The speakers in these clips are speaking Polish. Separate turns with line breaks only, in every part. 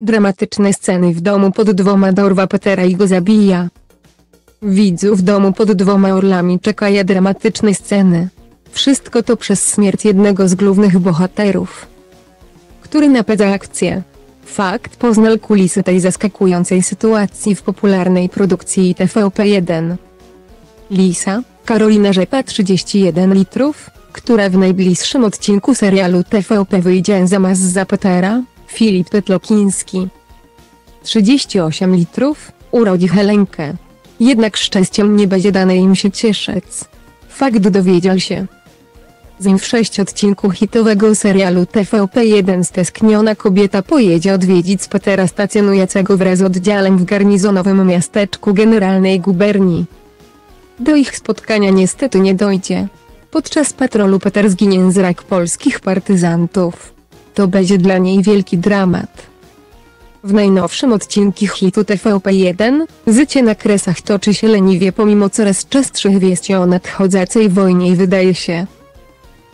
Dramatyczne sceny w domu pod dwoma dorwa Petera i go zabija. Widzów domu pod dwoma orlami czekają dramatyczne sceny. Wszystko to przez śmierć jednego z głównych bohaterów, który napędza akcję. Fakt poznał kulisy tej zaskakującej sytuacji w popularnej produkcji TVP1. Lisa, Karolina Rzepa 31 litrów, która w najbliższym odcinku serialu TVP wyjdzie zamiast za Petera, Filip Petlokiński. 38 litrów, urodzi Helenkę. Jednak szczęściem nie będzie dane im się cieszyć. Fakt dowiedział się. Zanim w sześć odcinku hitowego serialu TVP1 stęskniona kobieta pojedzie odwiedzić Petera stacjonującego wraz z oddziałem w garnizonowym miasteczku Generalnej Guberni. Do ich spotkania niestety nie dojdzie. Podczas patrolu Peter zginie z rak polskich partyzantów. To będzie dla niej wielki dramat. W najnowszym odcinku hitu TVP1, życie na kresach toczy się leniwie pomimo coraz częstszych wieści o nadchodzącej wojnie i wydaje się,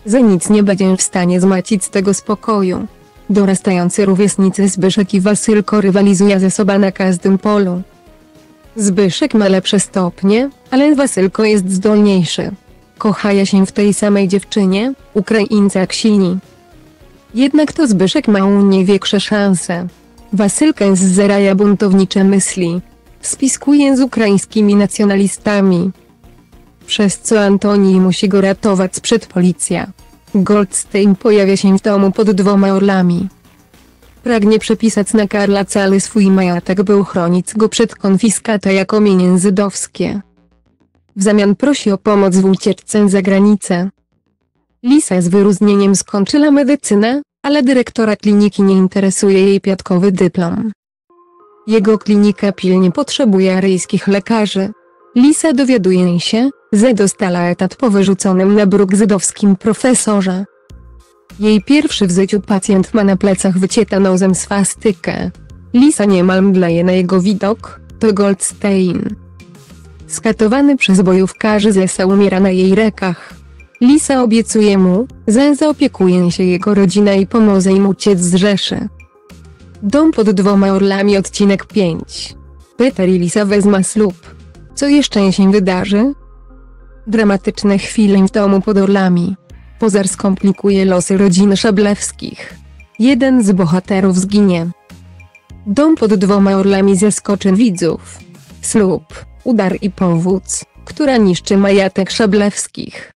że nic nie będzie w stanie zmacić z tego spokoju. Dorastający rówieśnicy Zbyszek i Wasylko rywalizują ze sobą na każdym polu. Zbyszek ma lepsze stopnie, ale Wasylko jest zdolniejszy. Kochaja się w tej samej dziewczynie, Ukraińca jak silni. Jednak to Zbyszek ma u niej większe szanse. Wasylkę zeraja buntownicze myśli. Spiskuje z ukraińskimi nacjonalistami. Przez co Antoni musi go ratować przed policja. Goldstein pojawia się w domu pod dwoma orlami. Pragnie przepisać na Karla cały swój majątek by uchronić go przed konfiskatą jako mienie żydowskie. W zamian prosi o pomoc w ucieczce za granicę. Lisa z wyróżnieniem skończyła medycynę, ale dyrektora kliniki nie interesuje jej piatkowy dyplom. Jego klinika pilnie potrzebuje aryjskich lekarzy. Lisa dowiaduje się, że dostała etat po wyrzuconym na bruk żydowskim profesorze. Jej pierwszy w życiu pacjent ma na plecach wycietaną zem swastykę. Lisa niemal mdleje na jego widok, to Goldstein. Skatowany przez bojówkarzy Zesa umiera na jej rekach. Lisa obiecuje mu, że zaopiekuje się jego rodzina i pomoże im uciec z Rzeszy. Dom pod dwoma orlami odcinek 5. Peter i Lisa wezmą ślub. Co jeszcze się wydarzy? Dramatyczne chwile w domu pod orlami. Pożar skomplikuje losy rodziny Szablewskich. Jeden z bohaterów zginie. Dom pod dwoma orlami zaskoczy widzów. Ślub, udar i powódz, która niszczy majatek Szablewskich.